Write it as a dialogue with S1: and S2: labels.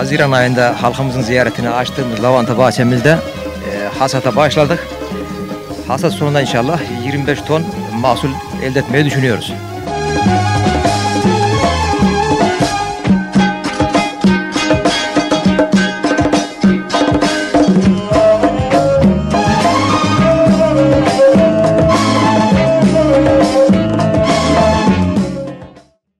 S1: Haziran ayında halkımızın ziyaretini açtığımız lavanta bahçemizde e, hasata başladık. Hasat sonunda inşallah 25 ton mahsul elde etmeyi düşünüyoruz.